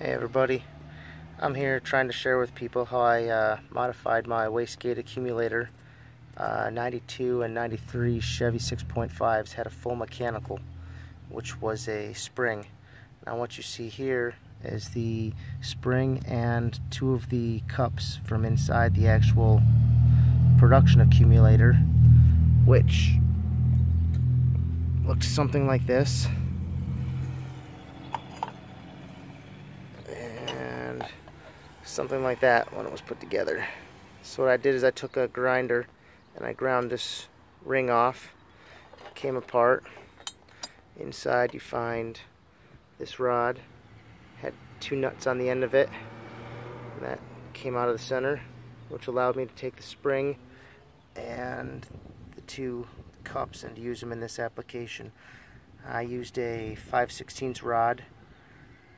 Hey everybody, I'm here trying to share with people how I uh, modified my wastegate accumulator. Uh, 92 and 93 Chevy 6.5s had a full mechanical, which was a spring. Now what you see here is the spring and two of the cups from inside the actual production accumulator, which looked something like this. Something like that when it was put together. So what I did is I took a grinder and I ground this ring off. It came apart. Inside you find this rod. Had two nuts on the end of it. And that came out of the center, which allowed me to take the spring and the two cups and use them in this application. I used a 5 16 rod,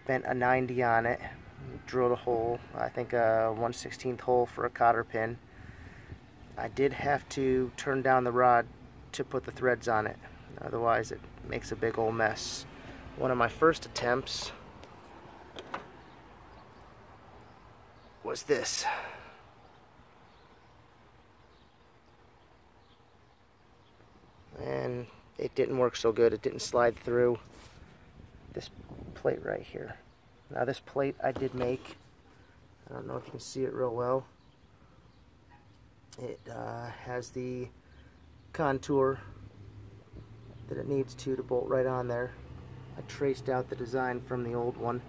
bent a 90 on it, drilled a hole, I think a 1 16th hole for a cotter pin. I did have to turn down the rod to put the threads on it, otherwise it makes a big old mess. One of my first attempts was this. And it didn't work so good, it didn't slide through this plate right here. Now this plate I did make, I don't know if you can see it real well. It uh, has the contour that it needs to to bolt right on there. I traced out the design from the old one.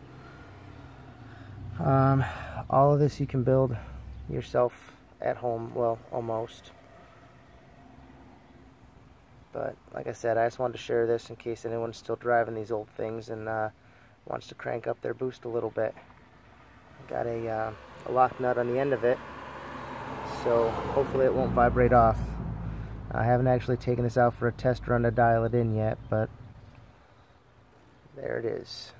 Um, all of this you can build yourself at home, well, almost. But like I said, I just wanted to share this in case anyone's still driving these old things and uh, wants to crank up their boost a little bit. Got a, uh, a lock nut on the end of it, so hopefully it won't vibrate off. I haven't actually taken this out for a test run to dial it in yet, but there it is.